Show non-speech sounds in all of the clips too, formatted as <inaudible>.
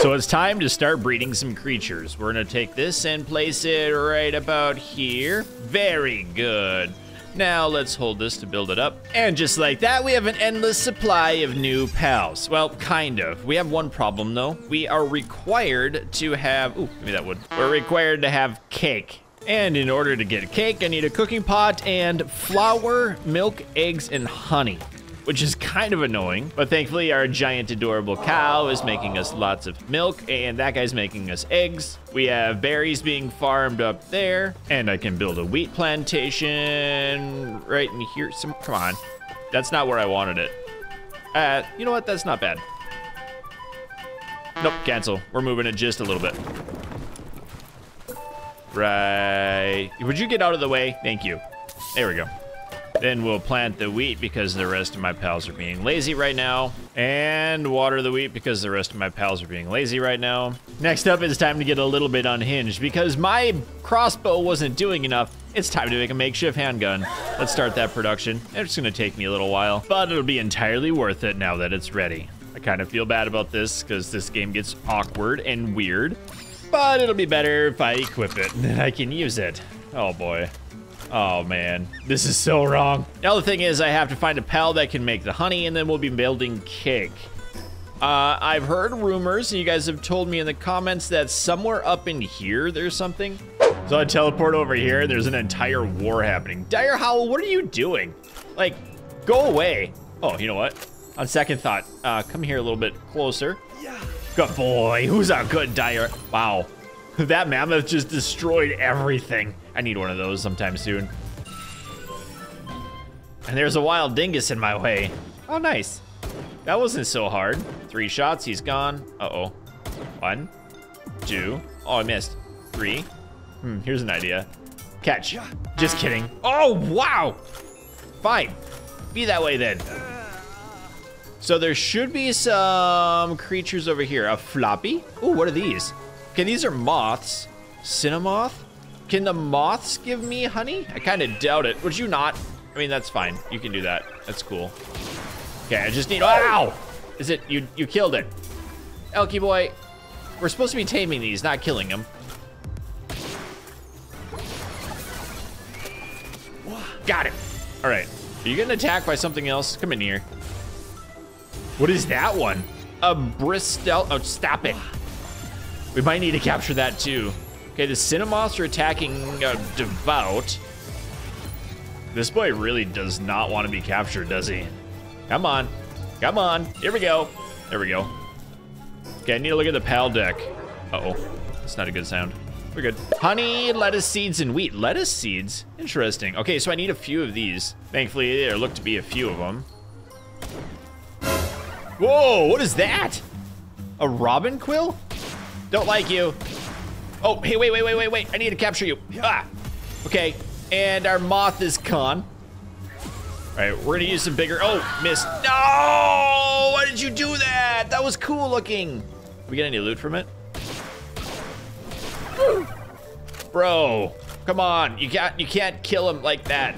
So it's time to start breeding some creatures. We're gonna take this and place it right about here. Very good. Now let's hold this to build it up. And just like that, we have an endless supply of new pals. Well, kind of. We have one problem though. We are required to have, ooh, maybe that would. We're required to have cake. And in order to get a cake, I need a cooking pot and flour, milk, eggs, and honey which is kind of annoying. But thankfully, our giant adorable cow is making us lots of milk, and that guy's making us eggs. We have berries being farmed up there, and I can build a wheat plantation right in here. Some, come on, that's not where I wanted it. Uh, you know what? That's not bad. Nope, cancel. We're moving it just a little bit. Right. Would you get out of the way? Thank you. There we go. Then we'll plant the wheat because the rest of my pals are being lazy right now. And water the wheat because the rest of my pals are being lazy right now. Next up, it's time to get a little bit unhinged because my crossbow wasn't doing enough. It's time to make a makeshift handgun. Let's start that production. It's gonna take me a little while, but it'll be entirely worth it now that it's ready. I kind of feel bad about this because this game gets awkward and weird, but it'll be better if I equip it <laughs> and then I can use it. Oh boy. Oh man, this is so wrong. Now the thing is I have to find a pal that can make the honey and then we'll be building cake. Uh, I've heard rumors and you guys have told me in the comments that somewhere up in here there's something. So I teleport over here and there's an entire war happening. Direhowl, what are you doing? Like, go away. Oh, you know what? On second thought, uh, come here a little bit closer. Yeah. Good boy, who's a good dire? Wow, that mammoth just destroyed everything. I need one of those sometime soon. And there's a wild dingus in my way. Oh, nice. That wasn't so hard. Three shots, he's gone. Uh-oh. One, two. Oh, I missed. Three. Hmm, here's an idea. Catch. Just kidding. Oh, wow. Fine. Be that way then. So there should be some creatures over here. A floppy? Ooh, what are these? Okay, these are moths. Cinnamoth? Can the moths give me honey? I kind of doubt it. Would you not? I mean, that's fine. You can do that. That's cool. Okay, I just need, ow! Is it, you, you killed it. Elky boy, we're supposed to be taming these, not killing them. Got it. All right, are you getting attacked by something else? Come in here. What is that one? A Bristla, oh, stop it. We might need to capture that too. Okay, the Cinnamoths are attacking uh, Devout. This boy really does not want to be captured, does he? Come on. Come on. Here we go. There we go. Okay, I need to look at the Paldeck. Uh-oh. That's not a good sound. We're good. Honey, lettuce seeds, and wheat. Lettuce seeds? Interesting. Okay, so I need a few of these. Thankfully, there look to be a few of them. Whoa, what is that? A Robinquill? Don't like you. Oh, hey, wait, wait, wait, wait, wait. I need to capture you. Ah. Okay, and our moth is gone. All right, we're gonna use some bigger, oh, missed. No, why did you do that? That was cool looking. We get any loot from it? Bro, come on. You got, you can't kill him like that.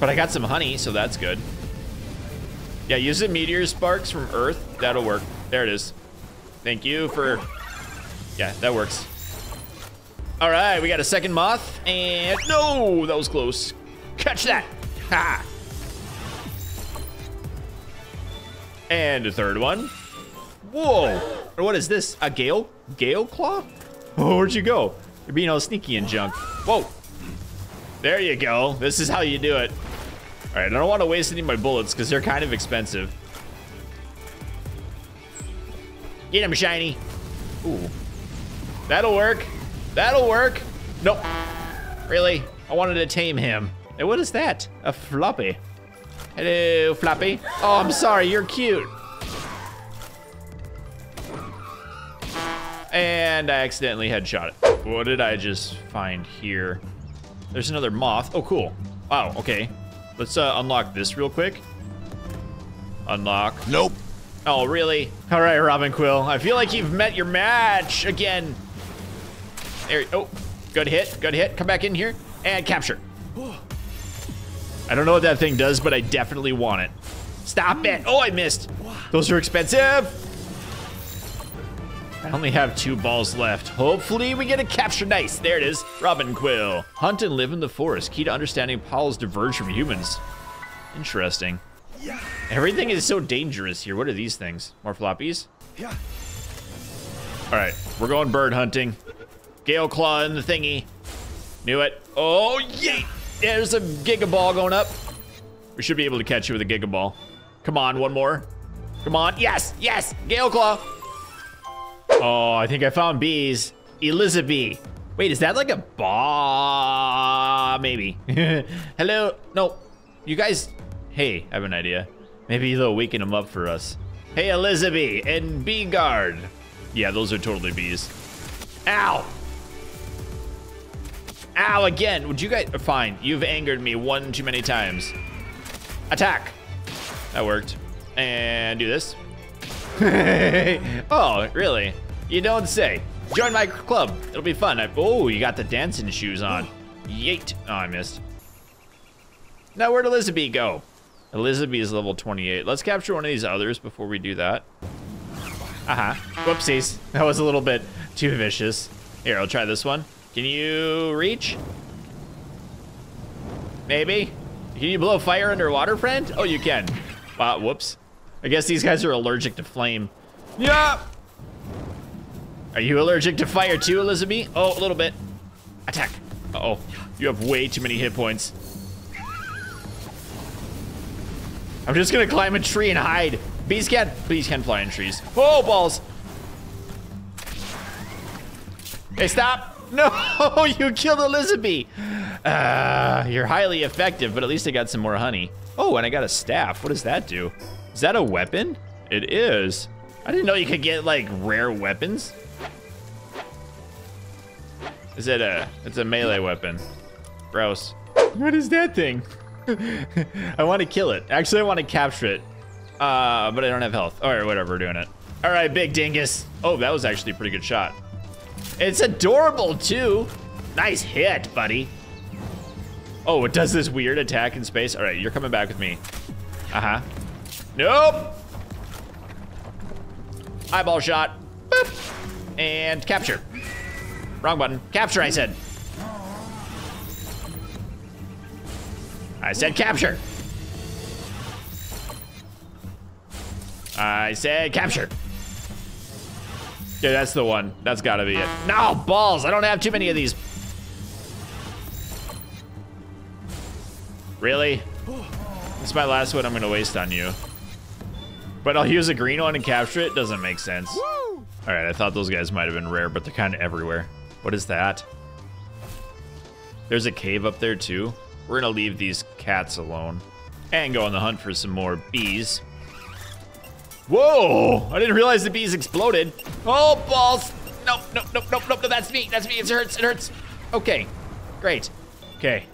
But I got some honey, so that's good. Yeah, use the meteor sparks from Earth. That'll work. There it is. Thank you for... Yeah, that works. All right, we got a second moth, and... No, that was close. Catch that. Ha! And a third one. Whoa. What is this? A gale? Galeclaw? Oh, <laughs> where'd you go? You're being all sneaky and junk. Whoa. There you go. This is how you do it. All right, I don't want to waste any of my bullets because they're kind of expensive. Get him, Shiny. Ooh. That'll work. That'll work. Nope. Really? I wanted to tame him. Hey, what is that? A floppy. Hello, floppy. Oh, I'm sorry. You're cute. And I accidentally headshot it. What did I just find here? There's another moth. Oh, cool. Wow, okay. Let's uh, unlock this real quick. Unlock. Nope. Oh, really? All right, Robinquill. I feel like you've met your match again. There, oh, good hit, good hit. Come back in here and capture. I don't know what that thing does, but I definitely want it. Stop it. Oh, I missed. Those are expensive. I only have two balls left. Hopefully we get a capture. Nice. There it is. Robinquill. Hunt and live in the forest. Key to understanding Pals diverge from humans. Interesting. Everything is so dangerous here. What are these things? More floppies? Yeah. All right, we're going bird hunting. Galeclaw in the thingy. Knew it. Oh, yay! There's a Giga Ball going up. We should be able to catch you with a Giga Ball. Come on, one more. Come on. Yes, yes, Galeclaw. Oh, I think I found bees. Elizabee. Wait, is that like a ba? Maybe. <laughs> Hello? No. You guys. Hey, I have an idea. Maybe they'll waken them up for us. Hey, Elizabee and Beegarde. Yeah, those are totally bees. Ow! Ow, again. Would you guys... Fine. You've angered me one too many times. Attack. That worked. And do this. <laughs> oh, really? You don't say. Join my club. It'll be fun. I, oh, you got the dancing shoes on. Yeet. Oh, I missed. Now, where'd Elizabee go? Elizabee is level 28. Let's capture one of these others before we do that. Uh-huh. Whoopsies. That was a little bit too vicious. Here, I'll try this one. Can you reach? Maybe? Can you blow fire underwater, friend? Oh, you can. Wow, whoops. I guess these guys are allergic to flame. Yeah! Are you allergic to fire too, Elizabee? Oh, a little bit. Attack. Uh oh You have way too many hit points. I'm just gonna climb a tree and hide. Bees can't, bees can fly in trees. Oh, balls. Hey, stop. No, <laughs> you killed Elizabee. Uh, you're highly effective, but at least I got some more honey. Oh, and I got a staff. What does that do? Is that a weapon? It is. I didn't know you could get like rare weapons. Is it a, it's a melee weapon. Gross. What is that thing? <laughs> I want to kill it. Actually, I want to capture it. Uh, but I don't have health. All right, whatever, we're doing it. All right, big dingus. Oh, that was actually a pretty good shot. It's adorable too. Nice hit, buddy. Oh, it does this weird attack in space. All right, you're coming back with me. Uh-huh. Nope. Eyeball shot. Boop. And capture. Wrong button. Capture, I said. I said capture. I said capture. Yeah, that's the one. That's gotta be it. No, balls. I don't have too many of these. Really? This is my last one I'm gonna waste on you. But I'll use a green one and capture it? Doesn't make sense. All right, I thought those guys might have been rare, but they're kind of everywhere. What is that? There's a cave up there too. We're gonna leave these cats alone and go on the hunt for some more bees. Whoa! I didn't realize the bees exploded. Oh, balls! Nope, nope, nope, nope, nope, no, that's me, that's me, it hurts, it hurts. Okay, great. Okay.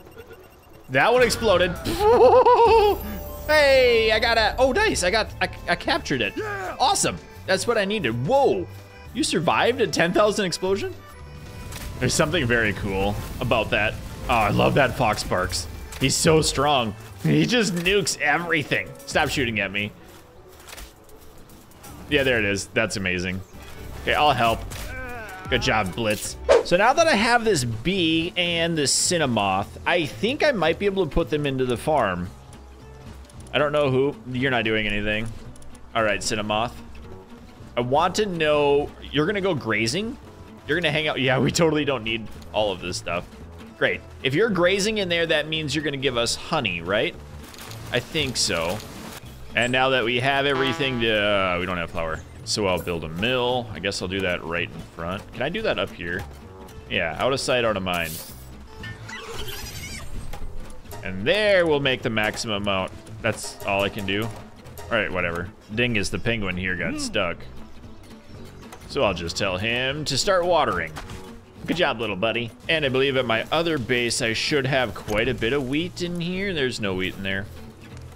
That one exploded. <laughs> hey, I got a, oh, nice, I got, I, I captured it. Awesome, that's what I needed. Whoa, you survived a 10,000 explosion? There's something very cool about that. Oh, I love that Foxparks. He's so strong. He just nukes everything. Stop shooting at me. Yeah, there it is. That's amazing. Okay, I'll help. Good job, Blitz. So now that I have this bee and this Cinnamoth, I think I might be able to put them into the farm. I don't know who. You're not doing anything. All right, Cinnamoth. I want to know, you're gonna go grazing? You're gonna hang out? Yeah, we totally don't need all of this stuff. Great. If you're grazing in there, that means you're gonna give us honey, right? I think so. And now that we have everything to, uh, we don't have flour. So I'll build a mill. I guess I'll do that right in front. Can I do that up here? Yeah, out of sight, out of mind. And there we'll make the maximum amount. That's all I can do. All right, whatever. Dingus, the penguin here, got stuck. So I'll just tell him to start watering. Good job, little buddy. And I believe at my other base, I should have quite a bit of wheat in here. There's no wheat in there.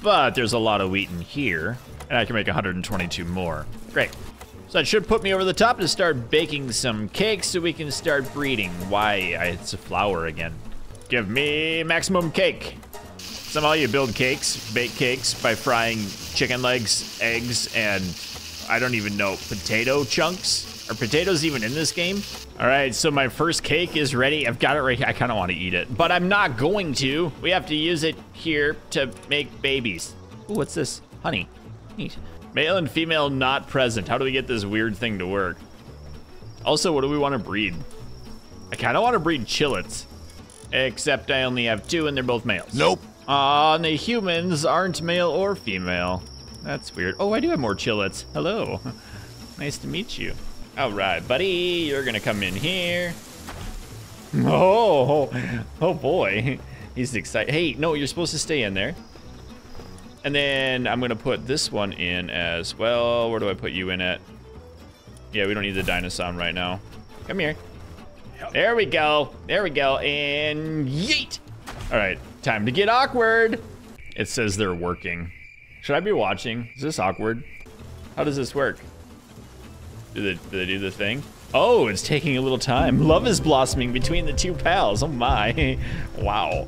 But there's a lot of wheat in here. And I can make 122 more. Great. So that should put me over the top to start baking some cakes so we can start breeding. Why? It's a flower again. Give me maximum cake. Somehow you build cakes, bake cakes by frying chicken legs, eggs, and I don't even know, potato chunks? Are potatoes even in this game? All right, so my first cake is ready. I've got it right here. I kind of want to eat it, but I'm not going to. We have to use it here to make babies. Ooh, what's this? Honey. Neat. Male and female not present. How do we get this weird thing to work? Also, what do we want to breed? I kind of want to breed chillets. Except I only have two and they're both males. Nope. Aw, and the humans aren't male or female. That's weird. Oh, I do have more chillets. Hello. <laughs> nice to meet you. All right, buddy, you're gonna come in here. Oh, oh boy. He's excited. Hey, no, you're supposed to stay in there. And then I'm gonna put this one in as well. Where do I put you in at? Yeah, we don't need the dinosaur right now. Come here. There we go. There we go. And yeet. All right, time to get awkward. It says they're working. Should I be watching? Is this awkward? How does this work? Do they, do they do the thing? Oh, it's taking a little time. Love is blossoming between the two pals. Oh my. <laughs> wow.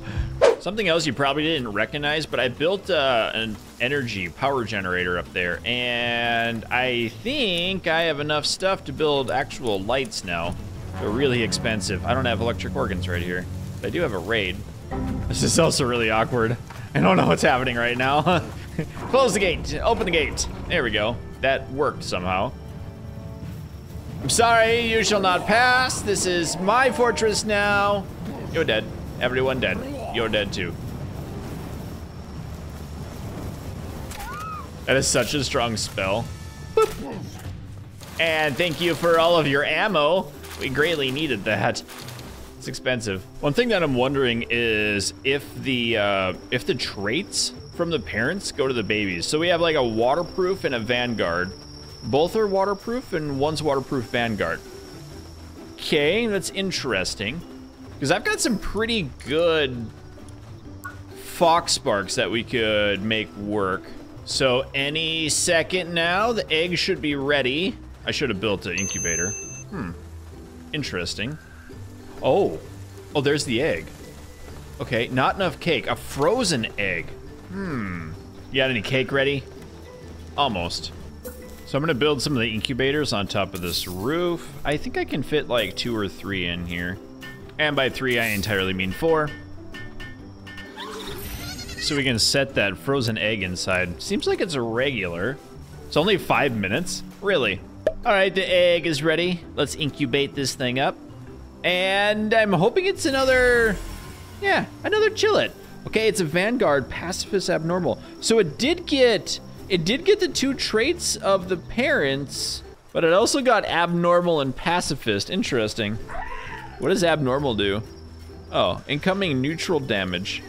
Something else you probably didn't recognize, but I built uh, an energy power generator up there, and I think I have enough stuff to build actual lights now. They're really expensive. I don't have electric organs right here, but I do have a raid. This is also really awkward. I don't know what's happening right now. <laughs> Close the gate. Open the gate. There we go. That worked somehow. I'm sorry, you shall not pass. This is my fortress now. You're dead. Everyone dead. You're dead too. That is such a strong spell. Boop. And thank you for all of your ammo. We greatly needed that. It's expensive. One thing that I'm wondering is if the uh, if the traits from the parents go to the babies. So we have like a waterproof and a vanguard. Both are waterproof and one's waterproof vanguard. Okay, that's interesting. Because I've got some pretty good Foxparks that we could make work. So any second now, the egg should be ready. I should have built an incubator. Hmm, interesting. Oh, oh, there's the egg. Okay, not enough cake. A frozen egg. Hmm. You got any cake ready? Almost. So I'm gonna build some of the incubators on top of this roof. I think I can fit like two or three in here. And by three, I entirely mean four. So we can set that frozen egg inside. Seems like it's a regular. It's only five minutes. Really? All right, the egg is ready. Let's incubate this thing up. And I'm hoping it's another, yeah, another chillet. Okay, it's a Vanguard Pacifist Abnormal. So it did get, it did get the two traits of the parents, but it also got Abnormal and Pacifist. Interesting. What does Abnormal do? Oh, incoming neutral damage.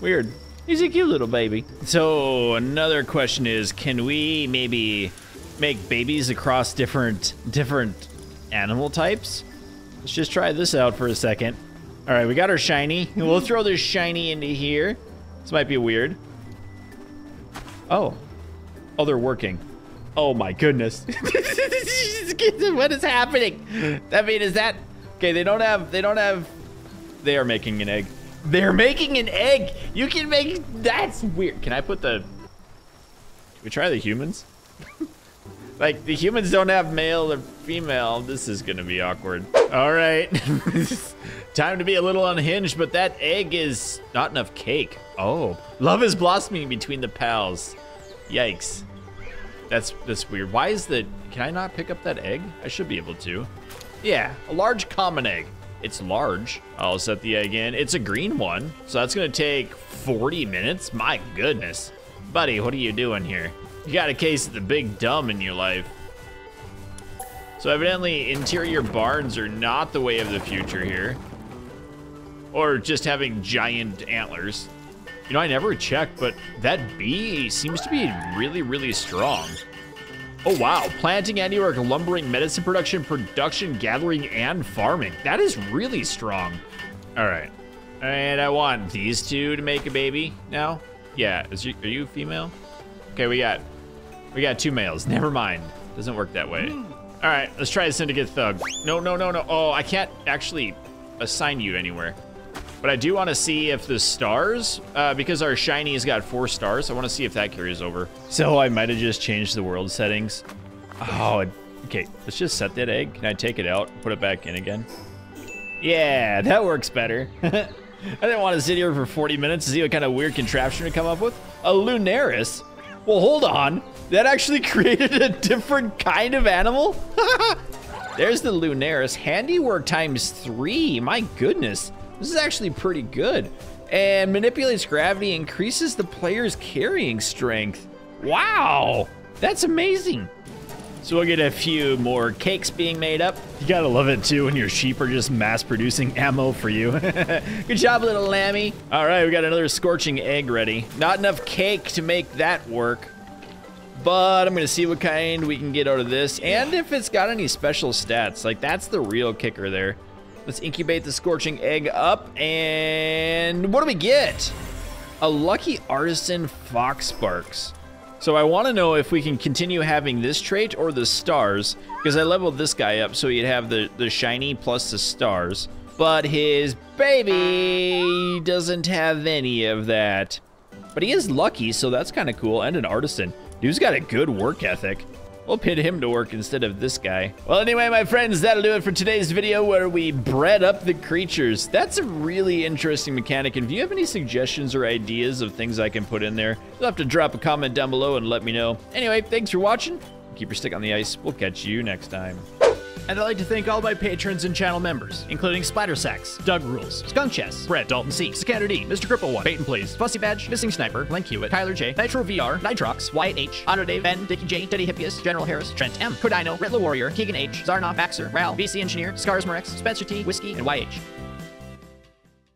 Weird. He's a cute little baby. So another question is, can we maybe make babies across different different animal types? Let's just try this out for a second. All right, we got our shiny. We'll throw this shiny into here. This might be weird. Oh. Oh, they're working. Oh my goodness. <laughs> what is happening? I mean, is that okay? They don't have. They don't have. They are making an egg. They're making an egg. You can make. That's weird. Can I put the? Can we try the humans? <laughs> like the humans don't have male or female. This is gonna be awkward. All right. <laughs> Time to be a little unhinged, but that egg is not enough cake. Oh, love is blossoming between the pals. Yikes. That's that's weird. Why is the? Can I not pick up that egg? I should be able to. Yeah, a large common egg. It's large. I'll set the egg in. It's a green one, so that's gonna take 40 minutes. My goodness, buddy, what are you doing here? You got a case of the big dumb in your life. So evidently, interior barns are not the way of the future here. Or just having giant antlers. You know, I never checked, but that bee seems to be really, really strong. Oh, wow. Planting, handiwork, lumbering, medicine production, production, gathering, and farming. That is really strong. All right. And I want these two to make a baby now. Yeah, is you, are you female? Okay, we got we got two males. <laughs> Never mind. Doesn't work that way. All right, let's try the Syndicate Thug. No, no, no, no. Oh, I can't actually assign you anywhere. But I do want to see if the stars, uh, because our shiny's got four stars, I want to see if that carries over. So I might have just changed the world settings. Oh, Okay, let's just set that egg. Can I take it out, put it back in again? Yeah, that works better. <laughs> I didn't want to sit here for 40 minutes to see what kind of weird contraption to come up with. A Lunaris? Well, hold on. That actually <laughs> created a different kind of animal? <laughs> There's the Lunaris. Handiwork times three. My goodness. This is actually pretty good. And manipulates gravity, increases the player's carrying strength. Wow. That's amazing. So we'll get a few more cakes being made up. You gotta love it too when your sheep are just mass producing ammo for you. <laughs> Good job, little lammy. All right, we got another scorching egg ready. Not enough cake to make that work. But I'm gonna see what kind we can get out of this and if it's got any special stats. Like that's the real kicker there. Let's incubate the scorching egg up and what do we get? A lucky artisan Foxparks. So I want to know if we can continue having this trait or the stars, because I leveled this guy up so he'd have the, the shiny plus the stars. But his baby doesn't have any of that. But he is lucky, so that's kind of cool, and an artisan. Dude's got a good work ethic. We'll pit him to work instead of this guy. Well, anyway, my friends, that'll do it for today's video where we bred up the creatures. That's a really interesting mechanic, and if you have any suggestions or ideas of things I can put in there, you'll have to drop a comment down below and let me know. Anyway, thanks for watching. Keep your stick on the ice. We'll catch you next time. And I'd like to thank all my patrons and channel members, including Spider Sex, Doug Rules, Skunk Chess, Brett, Dalton C, Scanner D, Mr. Cripple One, Peyton Please, Fussy Badge, Missing Sniper, Link Hewitt, Kyler J, Nitro VR, Nitrox, Wyatt H, Honor Dave, Ben, Dickie J, Teddy Hippias, General Harris, Trent M, Codino, Retlo Warrior, Keegan H, Zarnoff, Baxter, Ral, VC Engineer, Scars Marex, Spencer T, Whiskey, and YH.